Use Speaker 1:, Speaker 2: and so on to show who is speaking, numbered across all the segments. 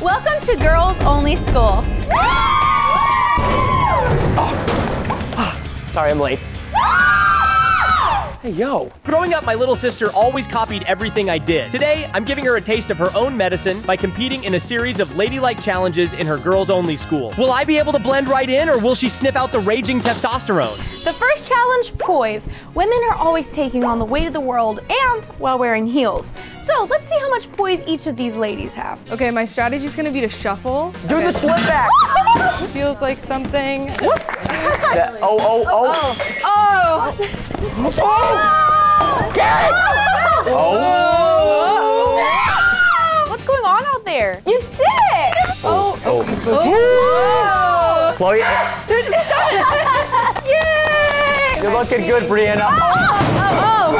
Speaker 1: Welcome to Girls Only School. Ah, ah.
Speaker 2: Sorry, I'm late. Hey, yo.
Speaker 3: Growing up, my little sister always copied everything I did. Today, I'm giving her a taste of her own medicine by competing in a series of ladylike challenges in her girls only school. Will I be able to blend right in, or will she sniff out the raging testosterone?
Speaker 1: The first challenge, poise. Women are always taking on the weight of the world and while wearing heels. So let's see how much poise each of these ladies have.
Speaker 4: Okay, my strategy is gonna be to shuffle.
Speaker 2: Do
Speaker 4: Okay.
Speaker 2: the slip back.
Speaker 4: Feels like something.
Speaker 2: Yeah, Oh, oh, oh.
Speaker 4: Oh! oh.
Speaker 2: Get it! Oh.
Speaker 1: What's going on out there?
Speaker 4: You did it!
Speaker 2: Oh. oh. oh. Chloe,
Speaker 4: Yay!
Speaker 2: you're looking good, Brianna.
Speaker 1: Oh, oh, oh!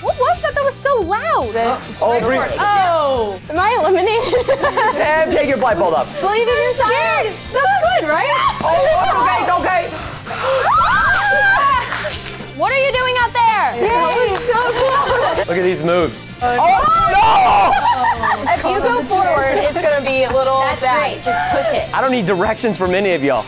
Speaker 1: What was that? That was so loud.
Speaker 2: Oh, Brianna.
Speaker 4: Oh!
Speaker 5: Am I eliminated?
Speaker 2: And take your blindfold off.
Speaker 5: Believe in yourself. That's good, right?
Speaker 2: Oh, okay, it's okay.
Speaker 1: What are you doing out there?
Speaker 5: That was so close.
Speaker 2: Look at these moves. Oh, oh no!
Speaker 5: if you go forward, it's gonna be a little
Speaker 6: That's
Speaker 5: bad.
Speaker 6: great. Just push it.
Speaker 2: I don't need directions from any of y'all.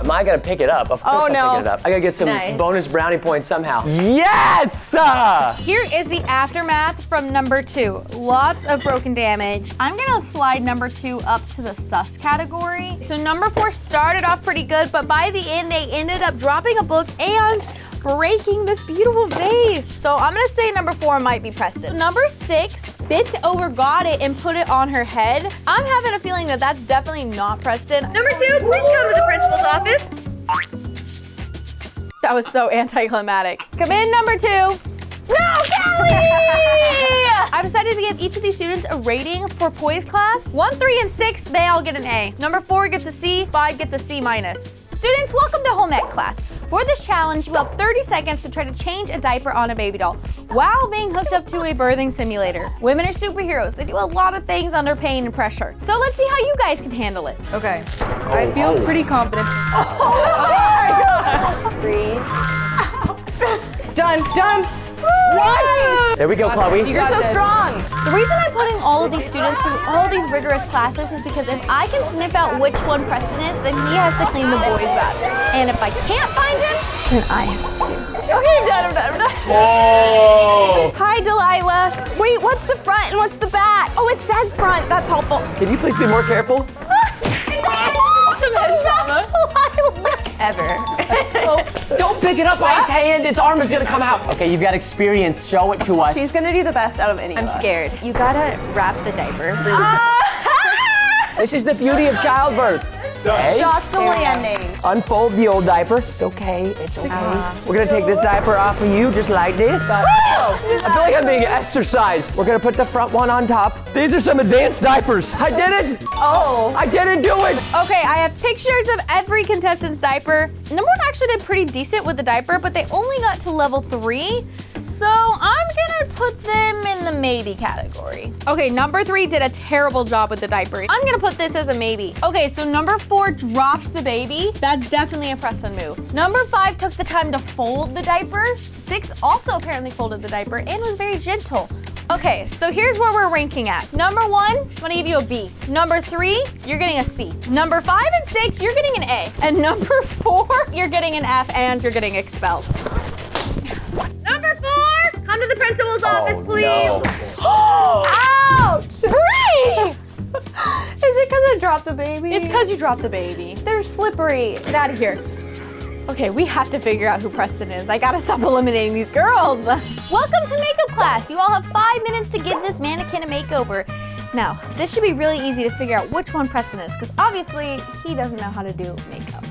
Speaker 2: Am I gonna pick it up? Of course
Speaker 5: Oh,
Speaker 2: I'm
Speaker 5: no.
Speaker 2: picking it up. I gotta get some
Speaker 6: Nice.
Speaker 2: bonus brownie points somehow. Yes! Uh,
Speaker 1: Here is the aftermath from number two. Lots of broken damage. I'm gonna slide number two up to the sus category. So number four started off pretty good, but by the end they ended up dropping a book and breaking this beautiful vase. So I'm gonna say number four might be Preston. Number six bit over got it and put it on her head. I'm having a feeling that that's definitely not Preston. Number two, please come to the principal's office. That was so anticlimactic. Come in, number two. No, Kelly! I've decided to give each of these students a rating for poise class. One, three, and six, they all get an A. Number four gets a C, five gets a C minus. Students, welcome to home ec class. For this challenge, you have 30 seconds to try to change a diaper on a baby doll while being hooked up to a birthing simulator. Women are superheroes. They do a lot of things under pain and pressure. So let's see how you guys can handle it.
Speaker 4: Okay. Oh, I feel pretty confident. Oh my God.
Speaker 5: breathe.
Speaker 4: Done, done.
Speaker 2: What? There we go, Chloe.
Speaker 4: You are
Speaker 5: So
Speaker 4: this.
Speaker 5: strong.
Speaker 1: The reason I'm putting all of these students through all these rigorous classes is because if I can sniff out which one Preston is, then he has to clean the boys' bathroom. And if I can't find him, then I have to. Okay, I'm done, I'm done, I'm done.
Speaker 2: Oh!
Speaker 5: Hi, Delilah. Wait, what's the front and what's the back? Oh, it says front. That's helpful.
Speaker 2: Can you please be more careful?
Speaker 5: Delilah.
Speaker 6: Ever.
Speaker 2: Don't pick it up by its hand. Its arm is gonna come out. Okay, you've got experience. Show it to us.
Speaker 5: She's gonna do the best out of any
Speaker 6: I'm
Speaker 5: of us.
Speaker 6: scared. You gotta wrap the diaper. Ah!
Speaker 2: This is the beauty of childbirth. Hey,
Speaker 5: Dot the landing.
Speaker 2: unfold the old diaper. It's okay. It's okay. We're gonna take this diaper off of you just like this. Oh, I feel like I'm being exercised. We're gonna put the front one on top. These are some advanced diapers. I did it.
Speaker 5: Oh.
Speaker 2: I didn't do it.
Speaker 1: Okay, I have pictures of every contestant's diaper. Number one actually did pretty decent with the diaper, but they only got to level three. So I'm gonna maybe category. Okay, number three did a terrible job with the diaper. I'm gonna put this as a maybe. Okay, so number four dropped the baby. That's definitely a Preston move. Number five took the time to fold the diaper. Six also apparently folded the diaper and was very gentle. Okay, so here's where we're ranking at. Number one, I'm gonna give you a B. Number three, you're getting a C. Number five and six, you're getting an A. And number four, you're getting an F and you're getting expelled. Number four, come to the principal's oh, office, please.
Speaker 5: Ouch.
Speaker 1: Hooray!
Speaker 5: Is it because I dropped the baby?
Speaker 1: It's because you dropped the baby.
Speaker 5: they're slippery.
Speaker 1: Get out of here. Okay, we have to figure out who Preston is. I gotta stop eliminating these girls. Welcome to makeup class. You all have five minutes to give this mannequin a makeover. Now, this should be really easy to figure out which one Preston is, because obviously he doesn't know how to do makeup.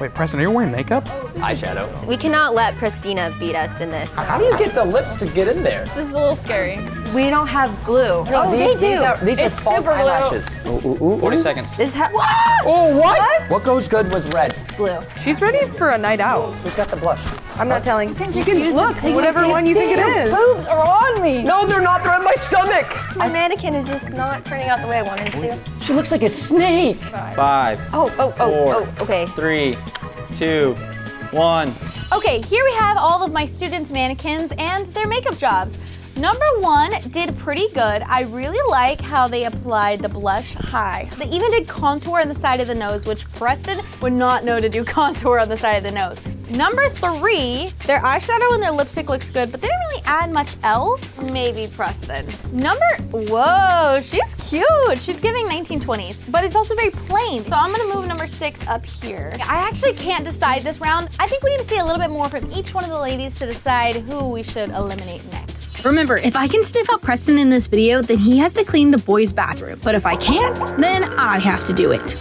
Speaker 7: Wait, Preston, are you wearing makeup?
Speaker 2: Eyeshadow.
Speaker 6: We cannot let Pristina beat us in this.
Speaker 2: How do you get the lips to get in there?
Speaker 1: This is a little scary.
Speaker 6: We don't have glue.
Speaker 2: No, oh,
Speaker 6: they do.
Speaker 2: These are, these are false
Speaker 1: super glue.
Speaker 2: eyelashes. Ooh, ooh, ooh,
Speaker 7: 40 seconds.
Speaker 6: This ha-
Speaker 2: Oh, what? What goes good with red?
Speaker 6: Blue.
Speaker 4: She's ready for a night out.
Speaker 2: Who's got the blush?
Speaker 4: I'm not telling. You
Speaker 6: use
Speaker 4: can
Speaker 6: the
Speaker 4: look,
Speaker 6: pigment
Speaker 4: whatever one you think it is.
Speaker 6: Boobs are on me.
Speaker 2: No, they're not. They're on my stomach.
Speaker 6: My mannequin is just not turning out the way I wanted to.
Speaker 2: She looks like a snake.
Speaker 7: Five,
Speaker 6: Oh, oh, oh, oh. oh.
Speaker 7: Oh, oh, oh, Four.
Speaker 6: oh, okay.
Speaker 7: three, two, one.
Speaker 1: Okay, here we have all of my students' mannequins and their makeup jobs. Number one did pretty good. I really like how they applied the blush high. They even did contour on the side of the nose, which Preston would not know to do contour on the side of the nose. Number three, their eyeshadow and their lipstick looks good, but they didn't really add much else. Maybe Preston. Number, whoa, she's cute. She's giving 1920s, but it's also very plain. So I'm gonna move number six up here. I actually can't decide this round. I think we need to see a little bit more from each one of the ladies to decide who we should eliminate next.
Speaker 8: Remember, if I can sniff out Preston in this video, then he has to clean the boys' bathroom. But if I can't, then I have to do it.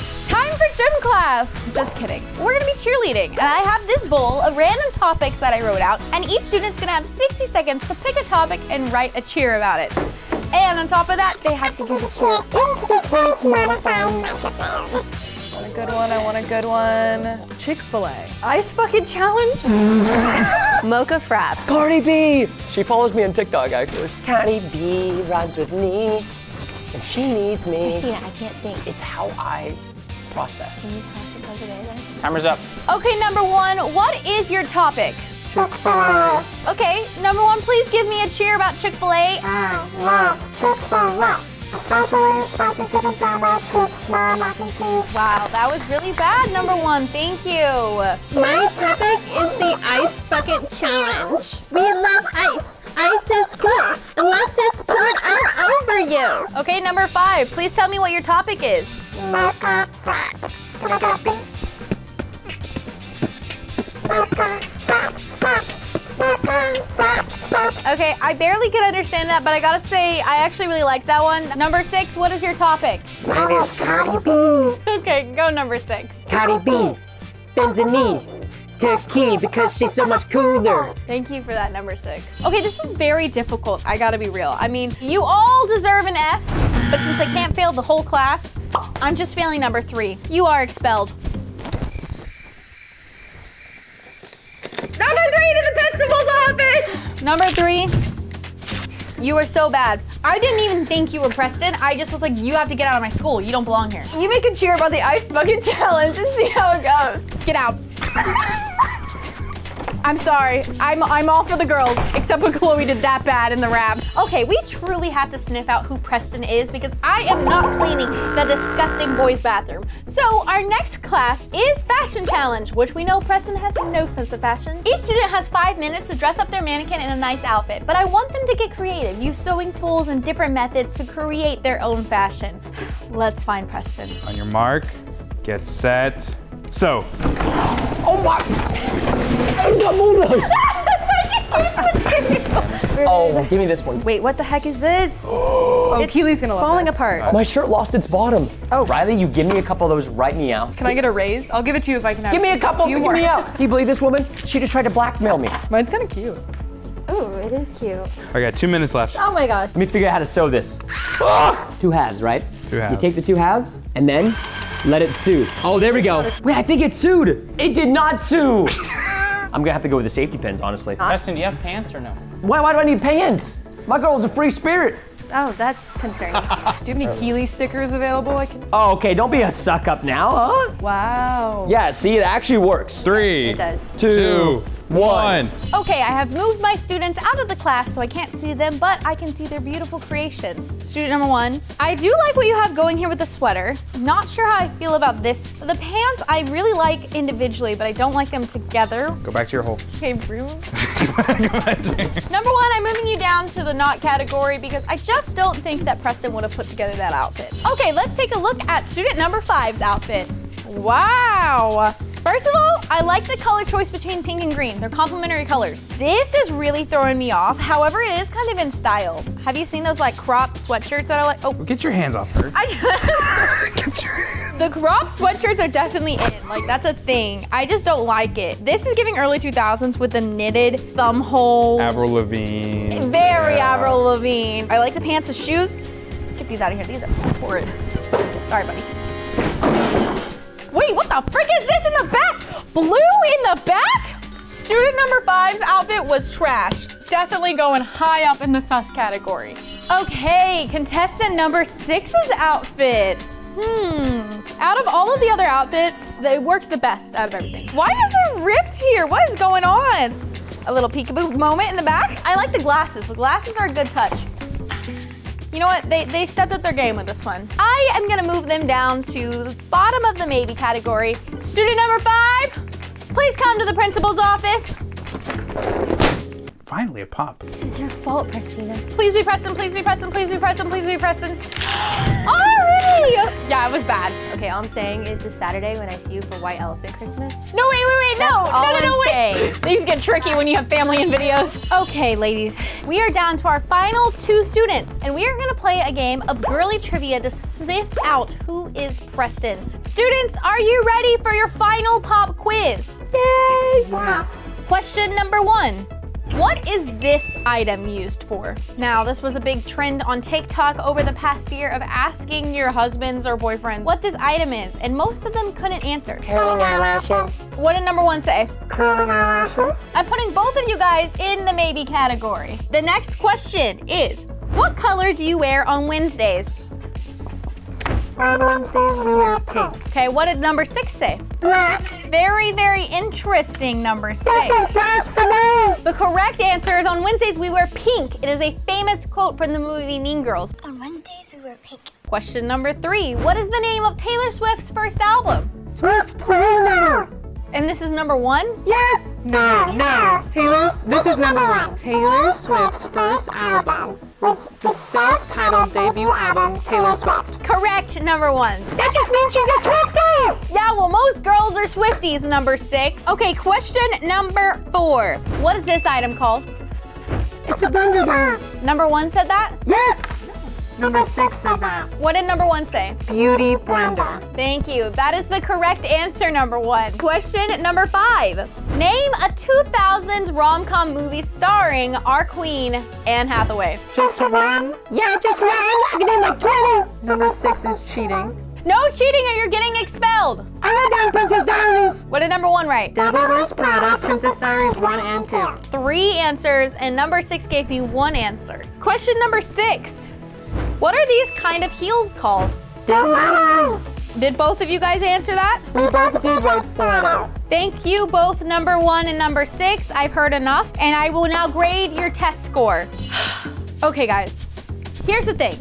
Speaker 1: Time for gym class. Just kidding. We're gonna be cheerleading, and I have this bowl of random topics that I wrote out, and each student's gonna have 60 seconds to pick a topic and write a cheer about it. And on top of that, they have to do the cheer into this first microphone.
Speaker 4: want a good one. I want a good one. Chick fil A.
Speaker 6: Ice bucket challenge? Mocha frap.
Speaker 2: Cardi B. She follows me on TikTok actually. Cardi B runs with me, and she needs me.
Speaker 6: Christina, I can't think.
Speaker 2: It's how I process.
Speaker 6: Can you pass this over there then?
Speaker 7: Timer's up.
Speaker 1: Okay, number one, what is your topic? Chick-fil-A. Okay, number one, please give me a cheer about Chick-fil-A.
Speaker 9: Especially spicy chicken sandwich with small mac and cheese.
Speaker 1: Wow, that was really bad, number one. Thank you.
Speaker 9: My topic is the ice bucket challenge. We love ice. Ice is cool And unless it's poured all over you.
Speaker 1: Okay, number five, please tell me what your topic is.
Speaker 9: Mocha frap. Can I get a beat? Mocha frap, frap. Mocha frap, frap.
Speaker 1: Okay, I barely could understand that, but I gotta say, I actually really liked that one. Number six, what is your topic?
Speaker 9: Mine is Cardi B.
Speaker 1: Okay, go number six.
Speaker 2: Cardi B bends a knee to key because she's so much cooler.
Speaker 1: Thank you for that, number six. Okay, this is very difficult, I gotta be real. I mean, you all deserve an F, but since I can't fail the whole class, I'm just failing number three. You are expelled. Number three to the principal's office! Number three, you are so bad. I didn't even think you were Preston. I just was like, you have to get out of my school. You don't belong here.
Speaker 6: You make a cheer about the ice bucket challenge and see how it goes.
Speaker 1: Get out. I'm sorry. I'm I'm all for the girls, except when Chloe did that bad in the rap. Okay, we truly have to sniff out who Preston is because I am not cleaning the disgusting boys' bathroom. So our next class is fashion challenge, which we know Preston has no sense of fashion. Each student has five minutes to dress up their mannequin in a nice outfit, but I want them to get creative, use sewing tools and different methods to create their own fashion. Let's find Preston.
Speaker 7: On your mark, get set, so.
Speaker 2: Oh my! I got more of those. Oh, give me this one.
Speaker 6: Wait, what the heck is this?
Speaker 4: Oh, Keeley's gonna love
Speaker 6: Falling
Speaker 4: this.
Speaker 6: apart.
Speaker 2: My shirt lost its bottom. Oh, Riley, you give me a couple of those right meow.
Speaker 4: Can I get a raise? I'll give it to you if I can have
Speaker 2: Give me a couple.
Speaker 4: few
Speaker 2: Give
Speaker 4: more.
Speaker 2: me out. Can you believe this woman? She just tried to blackmail me.
Speaker 4: Mine's kind of cute.
Speaker 6: Ooh, it is cute.
Speaker 7: I got two minutes left.
Speaker 6: Oh my gosh.
Speaker 2: Let me figure out how to sew this. Ah! Two halves, right?
Speaker 7: Two halves.
Speaker 2: You take the two halves and then let it sew. Oh, there we go. Wait, I think it sewed. It did not sew. I'm gonna have to go with the safety pins, honestly.
Speaker 7: Preston, do you have pants or no?
Speaker 2: Why, why do I need pants? My girl's a free spirit.
Speaker 6: Oh, that's concerning.
Speaker 4: Do you have any Keeley stickers available? I can.
Speaker 2: Oh, okay, don't be a suck up now, huh?
Speaker 4: Wow.
Speaker 2: Yeah, see, it actually works.
Speaker 7: Three,
Speaker 6: It does.
Speaker 7: two, one.
Speaker 1: Okay, I have moved my students out of the class so I can't see them, but I can see their beautiful creations. Student number one, I do like what you have going here with the sweater. Not sure how I feel about this. The pants I really like individually, but I don't like them together.
Speaker 7: Go back to your hole.
Speaker 1: Okay, Brew. Number one, I'm moving you down to the not category because I just don't think that Preston would have put together that outfit. Okay, let's take a look at student number five's outfit. Wow. First of all, I like the color choice between pink and green. They're complementary colors. This is really throwing me off. However, it is kind of in style. Have you seen those like cropped sweatshirts that are like, oh,
Speaker 7: Get your hands off her.
Speaker 1: I just, Get your hands. the cropped sweatshirts are definitely in. Like that's a thing. I just don't like it. This is giving early 2000s with the knitted thumb hole.
Speaker 7: Avril Lavigne.
Speaker 1: Very
Speaker 7: Yeah.
Speaker 1: Avril Lavigne. I like the pants, the shoes. Get these out of here. These are horrid. Sorry, buddy. Wait, what the frick is this in the back? Blue in the back? Student number five's outfit was trash. Definitely going high up in the sus category. Okay, contestant number six's outfit. Hmm. Out of all of the other outfits, they worked the best out of everything. Why is it ripped here? What is going on? a little peekaboo moment in the back. I like the glasses. The glasses are a good touch. You know what? They, they stepped up their game with this one. I am gonna move them down to the bottom of the maybe category. Student number five, please come to the principal's office.
Speaker 7: Finally, a pop.
Speaker 6: It's your fault, Christina.
Speaker 1: Please be Preston, please be Preston, please be Preston, please be Preston. Already! Yeah, it was bad.
Speaker 6: Okay, all I'm saying is this Saturday when I see you for White Elephant Christmas.
Speaker 1: No, wait, wait, wait, no,
Speaker 6: That's all
Speaker 1: no, no, no,
Speaker 6: I'm
Speaker 1: wait.
Speaker 6: saying.
Speaker 1: These get tricky when you have family in videos. Okay, ladies, we are down to our final two students, and we are gonna play a game of girly trivia to sniff out who is Preston. Students, are you ready for your final pop quiz? Yay!
Speaker 9: Yes.
Speaker 1: Question number one. What is this item used for? Now, this was a big trend on TikTok over the past year of asking your husbands or boyfriends what this item is, and most of them couldn't answer.
Speaker 9: Curling eyelashes.
Speaker 1: What did number one say?
Speaker 9: Curling eyelashes.
Speaker 1: I'm putting both of you guys in the maybe category. The next question is, what color do you wear on Wednesdays?
Speaker 9: On Wednesdays, we wear pink.
Speaker 1: Okay, what did number six say?
Speaker 9: Black.
Speaker 1: Very, very interesting, number
Speaker 9: This is
Speaker 1: six.
Speaker 9: just for.
Speaker 1: The correct answer is on Wednesdays we wear pink. It is a famous quote from the movie Mean Girls.
Speaker 9: On Wednesdays, we wear pink.
Speaker 1: Question number three. What is the name of Taylor Swift's first album?
Speaker 9: Swift Marina.
Speaker 1: And this is number one?
Speaker 9: Yes. No, no. Taylor's, this is number one. Taylor Swift's first album was the self-titled debut album, Taylor Swift.
Speaker 1: Correct, number one.
Speaker 9: That just means she's a Swiftie.
Speaker 1: Yeah, well, most girls are Swifties, number six. Okay, question number four. What is this item called?
Speaker 9: It's a blender.
Speaker 1: Number one said that?
Speaker 9: Yes. Number six said that.
Speaker 1: What did number one say?
Speaker 9: Beauty blender.
Speaker 1: Thank you. That is the correct answer, number one. Question number five. Name a 2000s rom-com movie starring our queen, Anne Hathaway.
Speaker 9: Just one? Yeah, just one. I can do like 20. Number six is cheating.
Speaker 1: No cheating or you're getting expelled.
Speaker 9: I wrote down Princess Diaries.
Speaker 1: What did number one write?
Speaker 9: Devil Wears Prada, Princess Diaries 1 and 2.
Speaker 1: Three answers, and number six gave me one answer. Question number six. What are these kind of heels called?
Speaker 9: Stilettos.
Speaker 1: Did both of you guys answer that?
Speaker 9: We both did write stilettos.
Speaker 1: Thank you, both number one and number six. I've heard enough, and I will now grade your test score. okay, guys, here's the thing.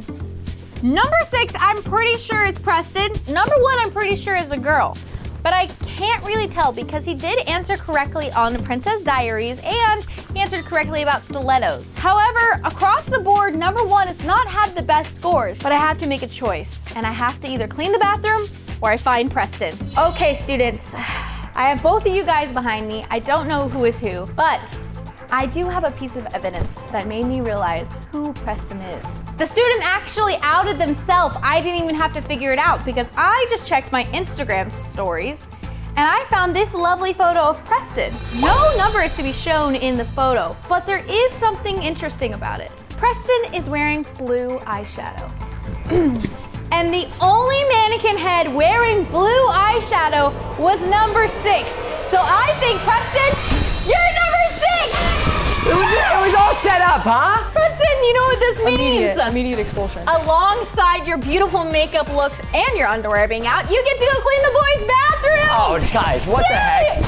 Speaker 1: Number six, I'm pretty sure is Preston. Number one, I'm pretty sure is a girl. But I can't really tell because he did answer correctly on Princess Diaries and he answered correctly about stilettos. However, across the board, number one has not had the best scores, but I have to make a choice. And I have to either clean the bathroom or I find Preston. Okay, students, I have both of you guys behind me. I don't know who is who, but I do have a piece of evidence that made me realize who Preston is. The student actually outed themselves. I didn't even have to figure it out because I just checked my Instagram stories and I found this lovely photo of Preston. No number is to be shown in the photo, but there is something interesting about it. Preston is wearing blue eyeshadow. and the only mannequin head wearing blue eyeshadow was number six. So I think, Preston, you're six!
Speaker 2: It was, it was all set up, huh?
Speaker 1: Preston, you know what this means?
Speaker 4: Immediate, immediate expulsion.
Speaker 1: Alongside your beautiful makeup looks and your underwear being out, you get to go clean the boys' bathroom!
Speaker 2: Oh, guys, what the heck?